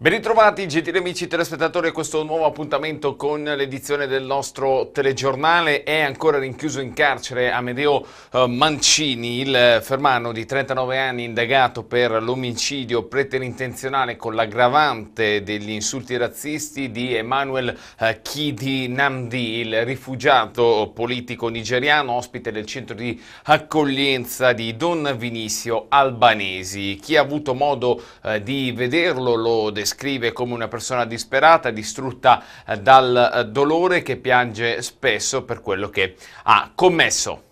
Ben ritrovati gentili amici telespettatori a questo nuovo appuntamento con l'edizione del nostro telegiornale. È ancora rinchiuso in carcere Amedeo eh, Mancini, il fermano di 39 anni indagato per l'omicidio preterintenzionale con l'aggravante degli insulti razzisti di Emmanuel eh, Kidi Namdi, il rifugiato politico nigeriano ospite del centro di accoglienza di Don Vinicio Albanesi. Chi ha avuto modo eh, di vederlo lo descrive descrive come una persona disperata, distrutta eh, dal eh, dolore che piange spesso per quello che ha commesso.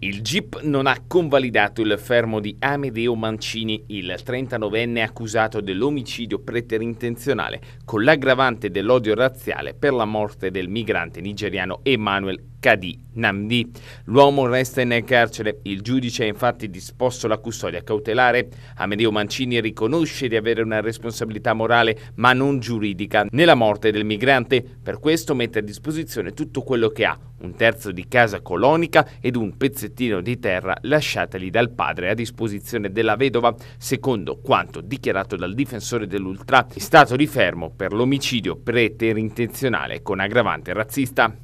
Il GIP non ha convalidato il fermo di Amedeo Mancini, il 39enne accusato dell'omicidio preterintenzionale con l'aggravante dell'odio razziale per la morte del migrante nigeriano Emmanuel Kadi Namdi. L'uomo resta in carcere. Il giudice ha infatti disposto la custodia cautelare. Amedeo Mancini riconosce di avere una responsabilità morale ma non giuridica nella morte del migrante. Per questo mette a disposizione tutto quello che ha, un terzo di casa colonica ed un pezzettino di terra lasciatagli dal padre a disposizione della vedova, secondo quanto dichiarato dal difensore dell'Ultra, in stato di fermo per l'omicidio preterintenzionale con aggravante razzista.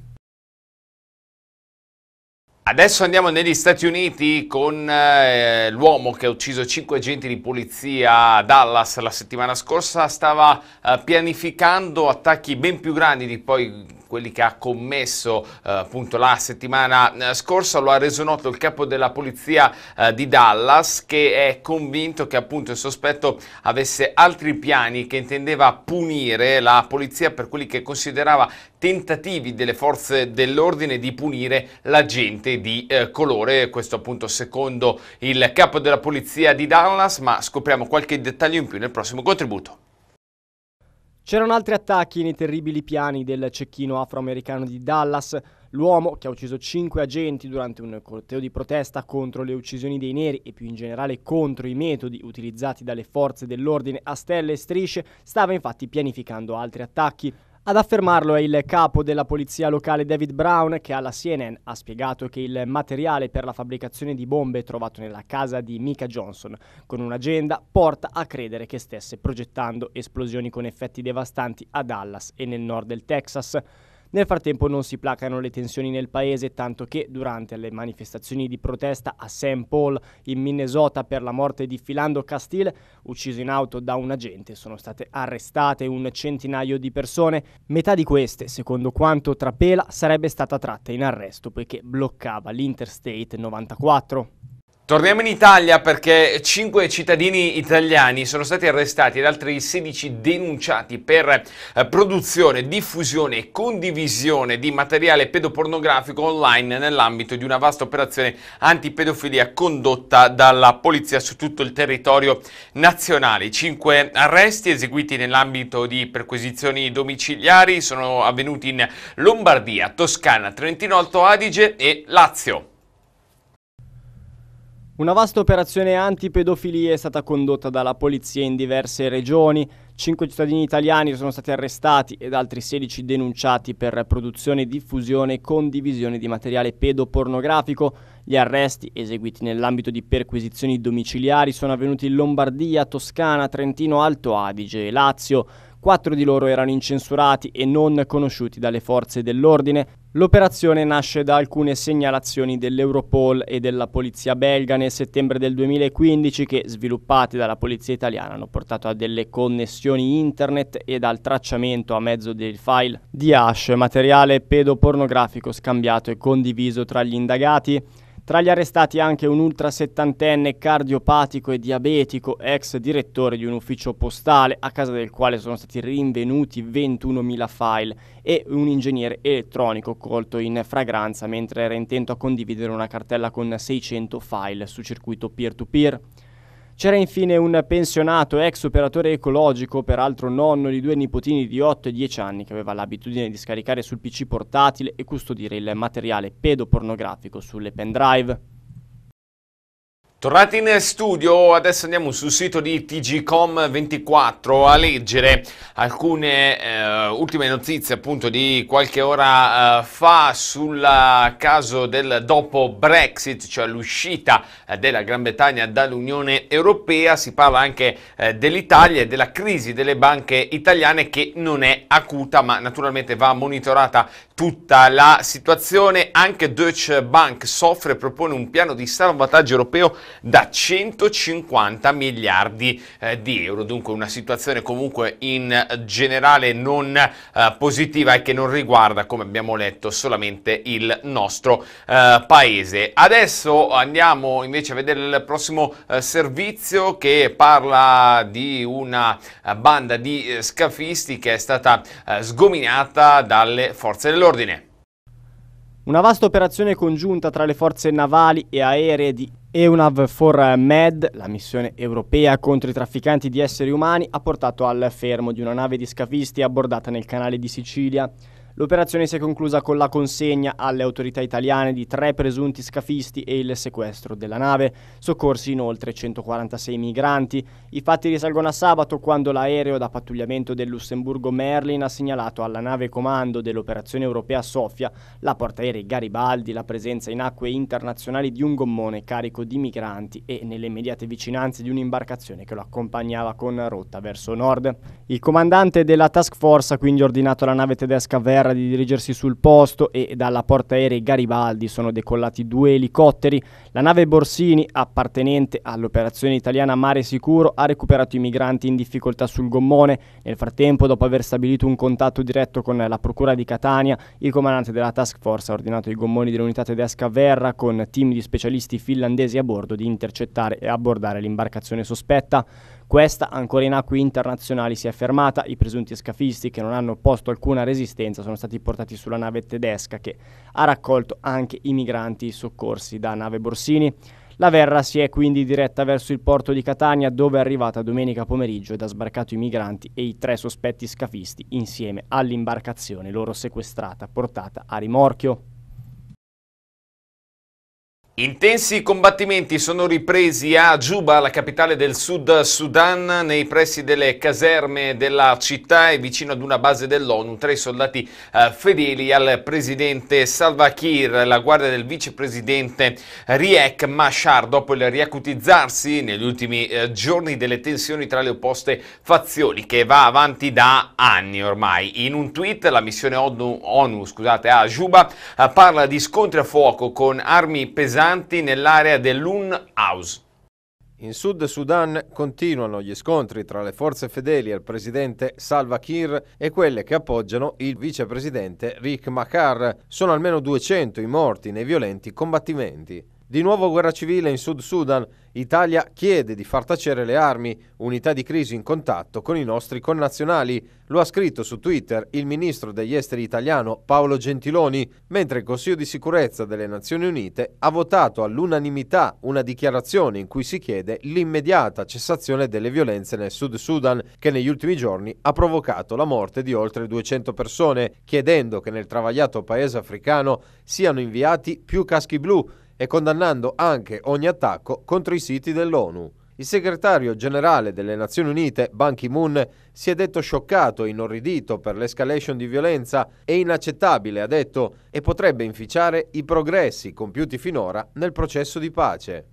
Adesso andiamo negli Stati Uniti con eh, l'uomo che ha ucciso cinque agenti di polizia a Dallas la settimana scorsa, stava eh, pianificando attacchi ben più grandi di poi quelli che ha commesso eh, appunto la settimana eh, scorsa, lo ha reso noto il capo della polizia eh, di Dallas che è convinto che appunto il sospetto avesse altri piani che intendeva punire la polizia per quelli che considerava tentativi delle forze dell'ordine di punire la gente di eh, colore, questo appunto secondo il capo della polizia di Dallas, ma scopriamo qualche dettaglio in più nel prossimo contributo. C'erano altri attacchi nei terribili piani del cecchino afroamericano di Dallas, l'uomo che ha ucciso cinque agenti durante un corteo di protesta contro le uccisioni dei neri e più in generale contro i metodi utilizzati dalle forze dell'ordine a stelle e strisce, stava infatti pianificando altri attacchi. Ad affermarlo è il capo della polizia locale David Brown che alla CNN ha spiegato che il materiale per la fabbricazione di bombe trovato nella casa di Mika Johnson con un'agenda porta a credere che stesse progettando esplosioni con effetti devastanti a Dallas e nel nord del Texas. Nel frattempo non si placano le tensioni nel paese, tanto che durante le manifestazioni di protesta a St. Paul in Minnesota per la morte di Philando Castile, ucciso in auto da un agente, sono state arrestate un centinaio di persone. Metà di queste, secondo quanto trapela, sarebbe stata tratta in arresto poiché bloccava l'Interstate 94. Torniamo in Italia perché cinque cittadini italiani sono stati arrestati ed altri 16 denunciati per eh, produzione, diffusione e condivisione di materiale pedopornografico online nell'ambito di una vasta operazione antipedofilia condotta dalla polizia su tutto il territorio nazionale. Cinque arresti eseguiti nell'ambito di perquisizioni domiciliari sono avvenuti in Lombardia, Toscana, Trentino Alto Adige e Lazio. Una vasta operazione antipedofilia è stata condotta dalla polizia in diverse regioni. Cinque cittadini italiani sono stati arrestati ed altri 16 denunciati per produzione, diffusione e condivisione di materiale pedopornografico. Gli arresti, eseguiti nell'ambito di perquisizioni domiciliari, sono avvenuti in Lombardia, Toscana, Trentino, Alto Adige e Lazio. Quattro di loro erano incensurati e non conosciuti dalle forze dell'ordine. L'operazione nasce da alcune segnalazioni dell'Europol e della polizia belga nel settembre del 2015 che, sviluppate dalla polizia italiana, hanno portato a delle connessioni internet e al tracciamento a mezzo del file di hash, materiale pedopornografico scambiato e condiviso tra gli indagati. Tra gli arrestati anche un ultra settantenne cardiopatico e diabetico, ex direttore di un ufficio postale, a casa del quale sono stati rinvenuti 21.000 file, e un ingegnere elettronico colto in fragranza mentre era intento a condividere una cartella con 600 file su circuito peer-to-peer. C'era infine un pensionato ex operatore ecologico, peraltro nonno di due nipotini di 8 e 10 anni, che aveva l'abitudine di scaricare sul PC portatile e custodire il materiale pedopornografico sulle pendrive. Tornati in studio, adesso andiamo sul sito di TGCom24 a leggere alcune eh, ultime notizie appunto di qualche ora eh, fa sul caso del dopo Brexit, cioè l'uscita eh, della Gran Bretagna dall'Unione Europea. Si parla anche eh, dell'Italia e della crisi delle banche italiane che non è acuta ma naturalmente va monitorata tutta la situazione. Anche Deutsche Bank soffre e propone un piano di salvataggio europeo da 150 miliardi eh, di euro. Dunque una situazione comunque in generale non eh, positiva e che non riguarda, come abbiamo letto, solamente il nostro eh, paese. Adesso andiamo invece a vedere il prossimo eh, servizio che parla di una eh, banda di eh, scafisti che è stata sgominata dalle forze dell'ordine. Una vasta operazione congiunta tra le forze navali e aeree di EUNAV for Med, la missione europea contro i trafficanti di esseri umani, ha portato al fermo di una nave di scafisti abbordata nel canale di Sicilia. L'operazione si è conclusa con la consegna alle autorità italiane di tre presunti scafisti e il sequestro della nave, soccorsi inoltre 146 migranti. I fatti risalgono a sabato quando l'aereo da pattugliamento del Lussemburgo Merlin ha segnalato alla nave comando dell'operazione europea Sofia, la portaerei Garibaldi, la presenza in acque internazionali di un gommone carico di migranti e nelle immediate vicinanze di un'imbarcazione che lo accompagnava con rotta verso nord. Il comandante della task force ha quindi ordinato alla nave tedesca Ver terra di dirigersi sul posto e dalla portaerei Garibaldi sono decollati due elicotteri. La nave Borsini, appartenente all'operazione italiana Mare Sicuro, ha recuperato i migranti in difficoltà sul gommone. Nel frattempo, dopo aver stabilito un contatto diretto con la Procura di Catania, il comandante della task force ha ordinato ai gommoni dell'unità tedesca Verra, con team di specialisti finlandesi a bordo, di intercettare e abbordare l'imbarcazione sospetta. Questa, ancora in acque internazionali, si è fermata. I presunti scafisti che non hanno posto alcuna resistenza sono stati portati sulla nave tedesca che ha raccolto anche i migranti soccorsi da nave Borsini. La Verra si è quindi diretta verso il porto di Catania dove è arrivata domenica pomeriggio ed ha sbarcato i migranti e i tre sospetti scafisti insieme all'imbarcazione loro sequestrata portata a rimorchio. Intensi combattimenti sono ripresi a Juba, la capitale del Sud Sudan, nei pressi delle caserme della città e vicino ad una base dell'ONU. Tre soldati eh, fedeli al presidente Salva Kiir, la guardia del vicepresidente Riek Machar, dopo il riacutizzarsi negli ultimi eh, giorni delle tensioni tra le opposte fazioni, che va avanti da anni ormai. In un tweet la missione ONU, ONU scusate, a Juba eh, parla di scontri a fuoco con armi pesanti migranti nell'area dell'Un House. In Sud Sudan continuano gli scontri tra le forze fedeli al presidente Salva Kiir e quelle che appoggiano il vicepresidente Rick Makar. Sono almeno 200 i morti nei violenti combattimenti. Di nuovo guerra civile in Sud Sudan. Italia chiede di far tacere le armi, unità di crisi in contatto con i nostri connazionali. Lo ha scritto su Twitter il ministro degli esteri italiano Paolo Gentiloni, mentre il Consiglio di sicurezza delle Nazioni Unite ha votato all'unanimità una dichiarazione in cui si chiede l'immediata cessazione delle violenze nel Sud Sudan, che negli ultimi giorni ha provocato la morte di oltre 200 persone, chiedendo che nel travagliato paese africano siano inviati più caschi blu e condannando anche ogni attacco contro i siti dell'ONU. Il segretario generale delle Nazioni Unite, Ban Ki-moon, si è detto scioccato e inorridito per l'escalation di violenza e inaccettabile, ha detto, e potrebbe inficiare i progressi compiuti finora nel processo di pace.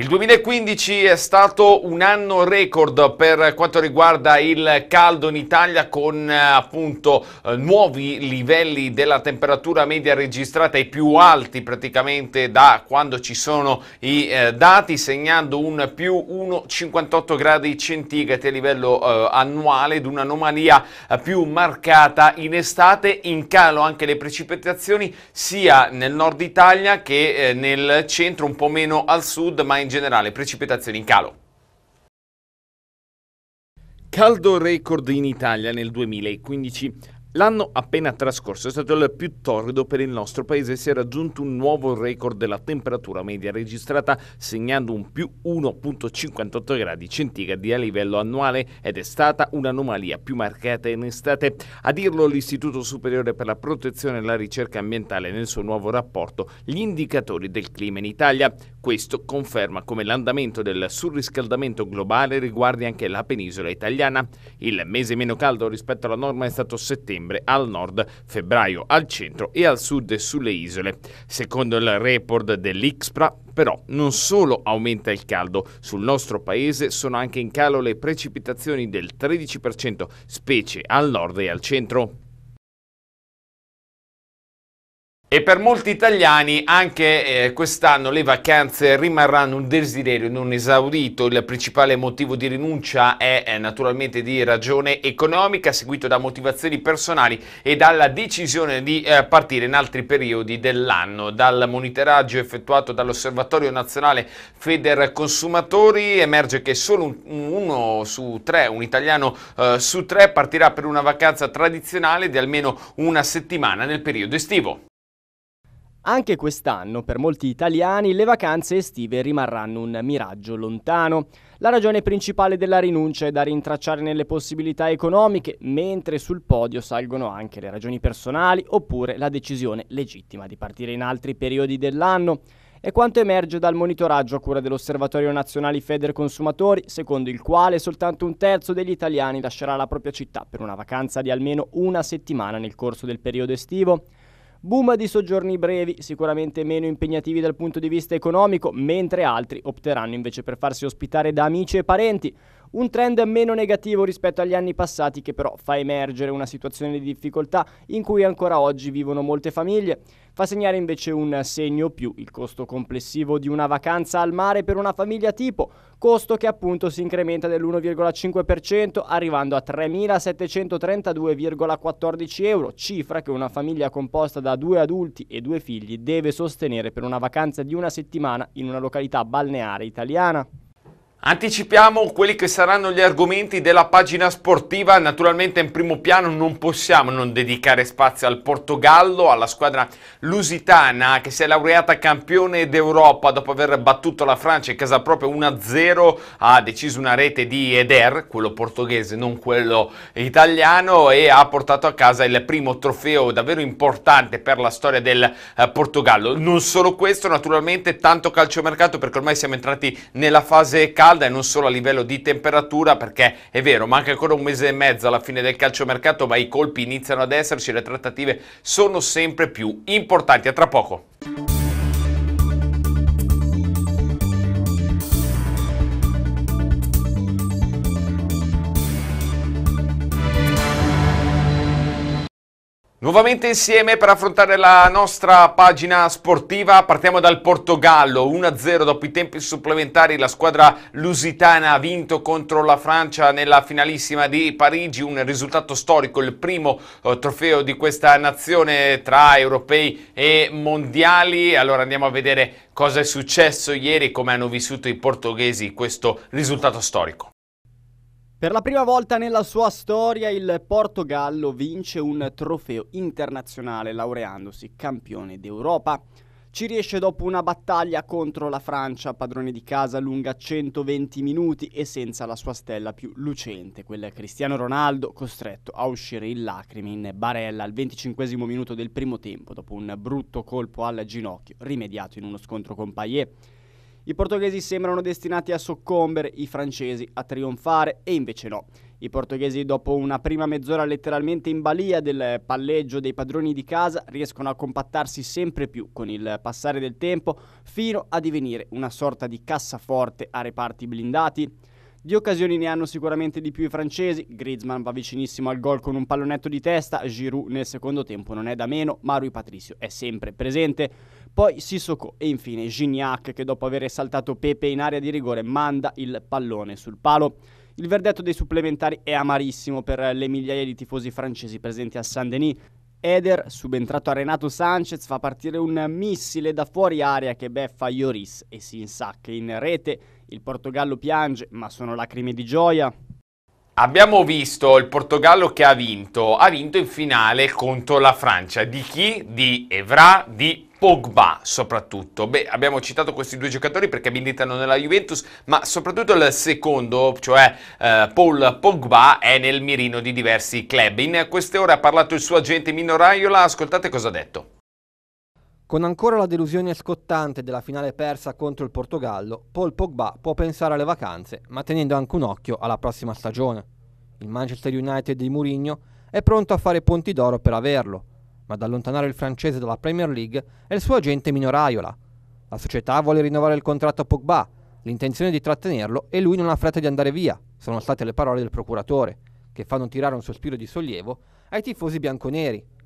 Il 2015 è stato un anno record per quanto riguarda il caldo in Italia con eh, appunto eh, nuovi livelli della temperatura media registrata i più alti praticamente da quando ci sono i eh, dati segnando un più 1,58 gradi centigradi a livello annuale ed un'anomalia più marcata in estate. In calo anche le precipitazioni sia nel nord Italia che nel centro un po' meno al sud ma in generale precipitazioni in calo. Caldo record in Italia nel 2015. L'anno appena trascorso è stato il più torrido per il nostro paese, si è raggiunto un nuovo record della temperatura media registrata segnando un più 1.58 gradi centigradi a livello annuale ed è stata un'anomalia più marcata in estate. A dirlo l'Istituto Superiore per la Protezione e la Ricerca Ambientale nel suo nuovo rapporto Gli indicatori del clima in Italia. Questo conferma come l'andamento del surriscaldamento globale riguardi anche la penisola italiana. Il mese meno caldo rispetto alla norma è stato settembre al nord, febbraio al centro e al sud sulle isole. Secondo il report dell'IXPRA, però non solo aumenta il caldo, sul nostro paese sono anche in calo le precipitazioni del 13%, specie al nord e al centro. E per molti italiani anche eh, quest'anno le vacanze rimarranno un desiderio non esaurito. Il principale motivo di rinuncia è eh, naturalmente di ragione economica, seguito da motivazioni personali e dalla decisione di eh, partire in altri periodi dell'anno. Dal monitoraggio effettuato dall'Osservatorio Nazionale Feder Consumatori emerge che solo un, uno su tre, un italiano eh, su tre, partirà per una vacanza tradizionale di almeno una settimana nel periodo estivo. Anche quest'anno per molti italiani le vacanze estive rimarranno un miraggio lontano. La ragione principale della rinuncia è da rintracciare nelle possibilità economiche, mentre sul podio salgono anche le ragioni personali oppure la decisione legittima di partire in altri periodi dell'anno. È quanto emerge dal monitoraggio a cura dell'Osservatorio Nazionale Feder Consumatori, secondo il quale soltanto un terzo degli italiani lascerà la propria città per una vacanza di almeno una settimana nel corso del periodo estivo. Boom di soggiorni brevi, sicuramente meno impegnativi dal punto di vista economico, mentre altri opteranno invece per farsi ospitare da amici e parenti. Un trend meno negativo rispetto agli anni passati che però fa emergere una situazione di difficoltà in cui ancora oggi vivono molte famiglie. Fa segnare invece un segno più il costo complessivo di una vacanza al mare per una famiglia tipo, costo che appunto si incrementa dell'1,5% arrivando a 3.732,14 euro, cifra che una famiglia composta da due adulti e due figli deve sostenere per una vacanza di una settimana in una località balneare italiana. Anticipiamo quelli che saranno gli argomenti della pagina sportiva, naturalmente in primo piano non possiamo non dedicare spazio al Portogallo, alla squadra lusitana che si è laureata campione d'Europa dopo aver battuto la Francia in casa propria 1-0, ha deciso una rete di Eder, quello portoghese non quello italiano e ha portato a casa il primo trofeo davvero importante per la storia del eh, Portogallo. Non solo questo, naturalmente tanto calciomercato perché ormai siamo entrati nella fase calda calda e non solo a livello di temperatura perché è vero manca ancora un mese e mezzo alla fine del calciomercato ma i colpi iniziano ad esserci le trattative sono sempre più importanti. A tra poco Nuovamente insieme per affrontare la nostra pagina sportiva, partiamo dal Portogallo, 1-0 dopo i tempi supplementari, la squadra lusitana ha vinto contro la Francia nella finalissima di Parigi, un risultato storico, il primo eh, trofeo di questa nazione tra europei e mondiali. Allora andiamo a vedere cosa è successo ieri e come hanno vissuto i portoghesi questo risultato storico. Per la prima volta nella sua storia il Portogallo vince un trofeo internazionale laureandosi campione d'Europa. Ci riesce dopo una battaglia contro la Francia, padrone di casa lunga 120 minuti e senza la sua stella più lucente, quel Cristiano Ronaldo costretto a uscire in lacrime in barella al 25 minuto del primo tempo dopo un brutto colpo al ginocchio rimediato in uno scontro con Payet. I portoghesi sembrano destinati a soccombere, i francesi a trionfare e invece no. I portoghesi dopo una prima mezz'ora letteralmente in balia del palleggio dei padroni di casa riescono a compattarsi sempre più con il passare del tempo fino a divenire una sorta di cassaforte a reparti blindati. Di occasioni ne hanno sicuramente di più i francesi, Griezmann va vicinissimo al gol con un pallonetto di testa, Giroud nel secondo tempo non è da meno, ma Rui Patricio è sempre presente. Poi Sissoko e infine Gignac che dopo aver saltato Pepe in area di rigore manda il pallone sul palo. Il verdetto dei supplementari è amarissimo per le migliaia di tifosi francesi presenti a Saint-Denis. Eder, subentrato a Renato Sanchez, fa partire un missile da fuori area che beffa Lloris e si insacca in rete. Il Portogallo piange, ma sono lacrime di gioia. Abbiamo visto il Portogallo che ha vinto, ha vinto in finale contro la Francia. Di chi? Di Evra, di Pogba soprattutto. Beh, abbiamo citato questi due giocatori perché militano nella Juventus, ma soprattutto il secondo, cioè eh, Paul Pogba, è nel mirino di diversi club. In queste ore ha parlato il suo agente Mino Raiola, ascoltate cosa ha detto. Con ancora la delusione scottante della finale persa contro il Portogallo, Paul Pogba può pensare alle vacanze, ma tenendo anche un occhio alla prossima stagione. Il Manchester United di Mourinho è pronto a fare ponti d'oro per averlo, ma ad allontanare il francese dalla Premier League è il suo agente Mino Raiola. La società vuole rinnovare il contratto a Pogba, l'intenzione di trattenerlo e lui non ha fretta di andare via, sono state le parole del procuratore, che fanno tirare un sospiro di sollievo ai tifosi bianconeri.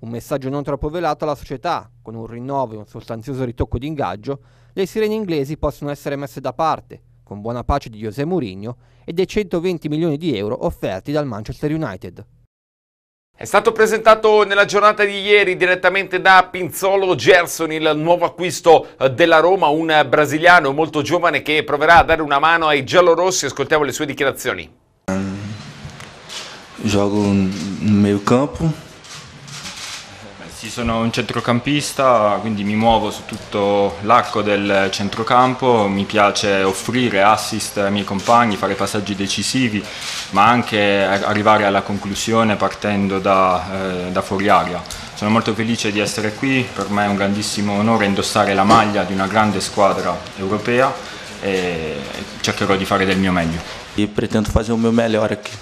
Un messaggio non troppo velato alla società, con un rinnovo e un sostanzioso ritocco di ingaggio, le sirene inglesi possono essere messe da parte, con buona pace di José Mourinho e dei 120 milioni di euro offerti dal Manchester United. È stato presentato nella giornata di ieri direttamente da Pinzolo Gerson il nuovo acquisto eh, della Roma, un brasiliano molto giovane che proverà a dare una mano ai giallorossi. Ascoltiamo le sue dichiarazioni. Gioco no meio campo, sì, sono un centrocampista, quindi mi muovo su tutto l'arco del centrocampo, mi piace offrire assist ai miei compagni, fare passaggi decisivi, ma anche arrivare alla conclusione partendo da, eh, da fuori area. Sono molto felice di essere qui, per me è un grandissimo onore indossare la maglia di una grande squadra europea e cercherò di fare del mio meglio. E pretendo fare il mio melhor aqui.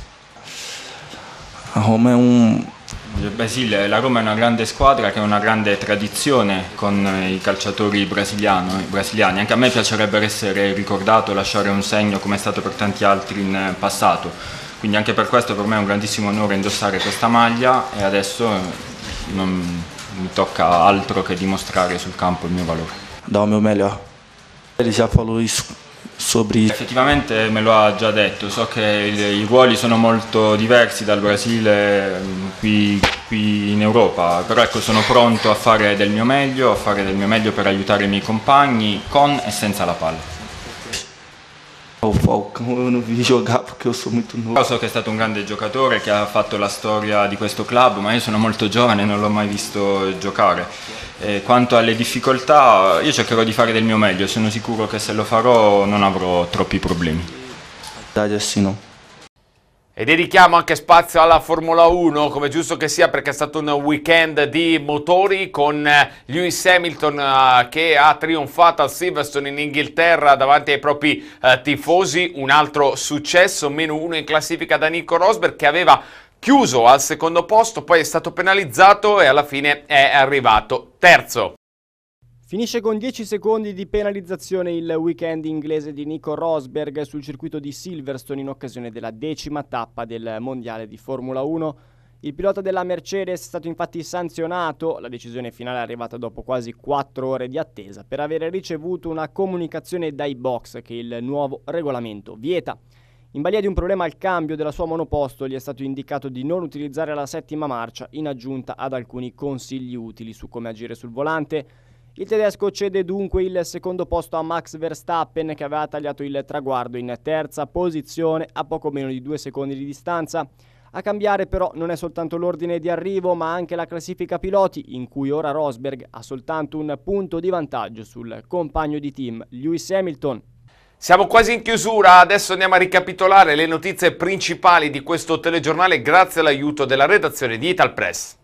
A Roma è un Beh sì, la Roma è una grande squadra che ha una grande tradizione con i calciatori brasiliani. Anche a me piacerebbe essere ricordato, lasciare un segno come è stato per tanti altri in passato. Quindi anche per questo per me è un grandissimo onore indossare questa maglia e adesso non mi tocca altro che dimostrare sul campo il mio valore. Dá o meu melhor. Ele já falou isso sobre... Effettivamente me lo ha già detto, so che i ruoli sono molto diversi dal Brasile qui, qui, in Europa, però ecco sono pronto a fare del mio meglio, a fare del mio meglio per aiutare i miei compagni con e senza la palla. O Falcão eu non vi giocare perché sono molto nuovo. So che è stato un grande giocatore che ha fatto la storia di questo club, ma io sono molto giovane e non l'ho mai visto giocare. E quanto alle difficoltà, io cercherò di fare del mio meglio, sono sicuro che se lo farò non avrò troppi problemi. Dai, sì, no. E dedichiamo anche spazio alla Formula 1, come giusto che sia, perché è stato un weekend di motori con eh, Lewis Hamilton uh, che ha trionfato al Silverstone in Inghilterra davanti ai propri uh, tifosi. Un altro successo, meno uno in classifica da Nico Rosberg che aveva chiuso al secondo posto, poi è stato penalizzato e alla fine è arrivato terzo. Finisce con 10 secondi di penalizzazione il weekend inglese di Nico Rosberg sul circuito di Silverstone in occasione della decima tappa del mondiale di Formula 1. Il pilota della Mercedes è stato infatti sanzionato, la decisione finale è arrivata dopo quasi 4 ore di attesa, per aver ricevuto una comunicazione dai box che il nuovo regolamento vieta. In balia di un problema al cambio della sua monoposto gli è stato indicato di non utilizzare la settima marcia in aggiunta ad alcuni consigli utili su come agire sul volante. Il tedesco cede dunque il secondo posto a Max Verstappen che aveva tagliato il traguardo in terza posizione a poco meno di due secondi di distanza. A cambiare però non è soltanto l'ordine di arrivo ma anche la classifica piloti in cui ora Rosberg ha soltanto un punto di vantaggio sul compagno di team Lewis Hamilton. Siamo quasi in chiusura, adesso andiamo a ricapitolare le notizie principali di questo telegiornale grazie all'aiuto della redazione di Italpress.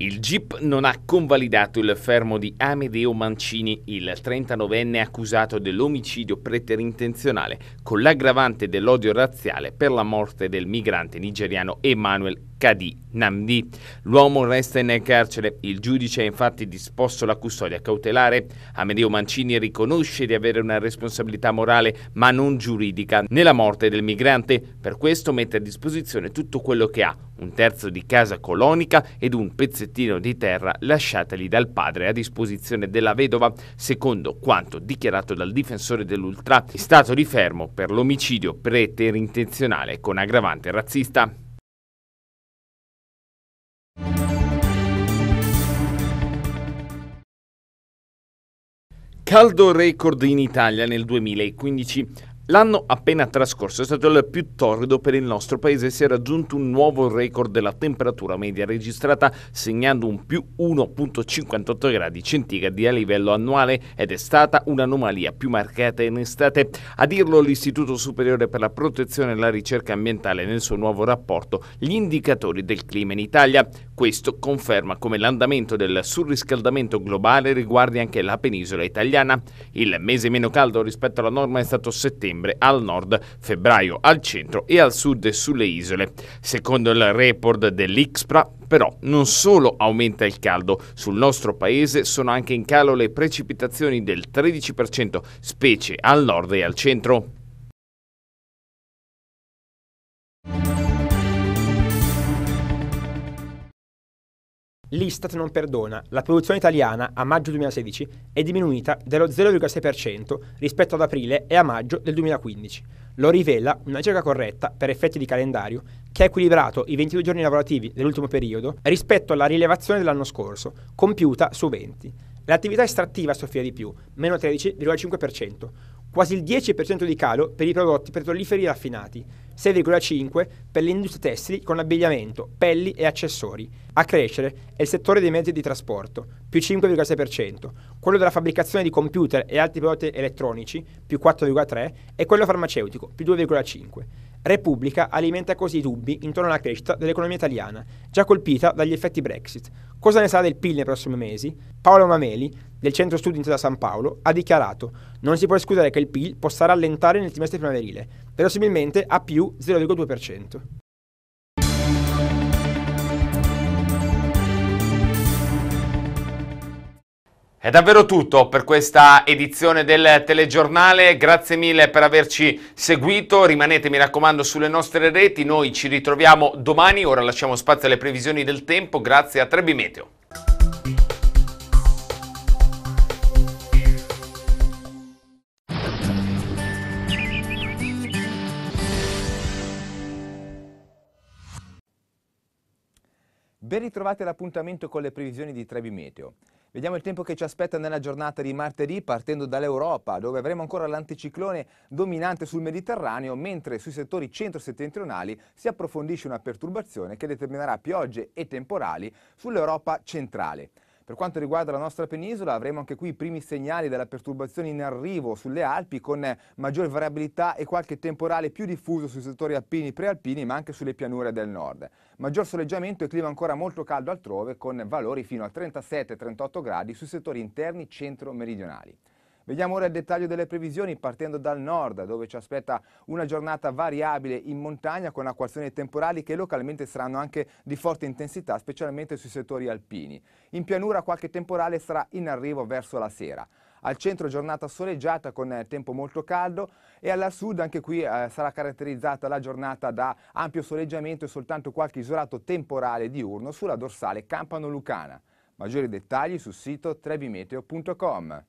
Il GIP non ha convalidato il fermo di Amedeo Mancini, il 39enne accusato dell'omicidio preterintenzionale, con l'aggravante dell'odio razziale per la morte del migrante nigeriano Emmanuel Kadi Namdi. L'uomo resta in carcere. Il giudice ha infatti disposto la custodia cautelare. Amedeo Mancini riconosce di avere una responsabilità morale, ma non giuridica, nella morte del migrante. Per questo mette a disposizione tutto quello che ha, un terzo di casa colonica ed un pezzettino di terra lasciatagli dal padre a disposizione della vedova, secondo quanto dichiarato dal difensore dell'Ultra, in stato di fermo per l'omicidio preterintenzionale con aggravante razzista. Caldo record in Italia nel 2015. L'anno appena trascorso è stato il più torrido per il nostro paese, si è raggiunto un nuovo record della temperatura media registrata segnando un più 1.58 gradi centigradi a livello annuale ed è stata un'anomalia più marcata in estate. A dirlo l'Istituto Superiore per la Protezione e la Ricerca Ambientale nel suo nuovo rapporto Gli indicatori del clima in Italia. Questo conferma come l'andamento del surriscaldamento globale riguardi anche la penisola italiana. Il mese meno caldo rispetto alla norma è stato settembre settembre al nord, febbraio al centro e al sud sulle isole. Secondo il report dell'IXPRA, però non solo aumenta il caldo, sul nostro paese sono anche in calo le precipitazioni del 13%, specie al nord e al centro. L'Istat non perdona. La produzione italiana a maggio 2016 è diminuita dello 0,6% rispetto ad aprile e a maggio del 2015. Lo rivela una ricerca corretta per effetti di calendario che ha equilibrato i 22 giorni lavorativi dell'ultimo periodo rispetto alla rilevazione dell'anno scorso, compiuta su 20. L'attività estrattiva soffriva di più, meno 13,5%, quasi il 10% di calo per i prodotti petroliferi raffinati, 6,5% per le industrie tessili con abbigliamento, pelli e accessori. A crescere è il settore dei mezzi di trasporto, più 5,6%, quello della fabbricazione di computer e altri prodotti elettronici, più 4,3%, e quello farmaceutico, più 2,5%. Repubblica alimenta così i dubbi intorno alla crescita dell'economia italiana, già colpita dagli effetti Brexit. Cosa ne sarà del PIL nei prossimi mesi? Paolo Mameli, del Centro Studi da San Paolo, ha dichiarato non si può escludere che il PIL possa rallentare nel trimestre primaverile, verosimilmente a più 0,2%. È davvero tutto per questa edizione del telegiornale, grazie mille per averci seguito, rimanete mi raccomando sulle nostre reti, noi ci ritroviamo domani, ora lasciamo spazio alle previsioni del tempo, grazie a Trebi Meteo. Ben ritrovati all'appuntamento con le previsioni di Trebi Meteo. Vediamo il tempo che ci aspetta nella giornata di martedì partendo dall'Europa dove avremo ancora l'anticiclone dominante sul Mediterraneo mentre sui settori centro-settentrionali si approfondisce una perturbazione che determinerà piogge e temporali sull'Europa centrale. Per quanto riguarda la nostra penisola avremo anche qui i primi segnali della perturbazione in arrivo sulle Alpi con maggior variabilità e qualche temporale più diffuso sui settori alpini e prealpini ma anche sulle pianure del nord. Maggior soleggiamento e clima ancora molto caldo altrove con valori fino a 37-38 gradi sui settori interni centro-meridionali. Vediamo ora il dettaglio delle previsioni partendo dal nord dove ci aspetta una giornata variabile in montagna con acquazioni temporali che localmente saranno anche di forte intensità specialmente sui settori alpini. In pianura qualche temporale sarà in arrivo verso la sera. Al centro giornata soleggiata con tempo molto caldo e alla sud anche qui eh, sarà caratterizzata la giornata da ampio soleggiamento e soltanto qualche isolato temporale diurno sulla dorsale Campano Lucana. Maggiori dettagli sul sito trebimeteo.com.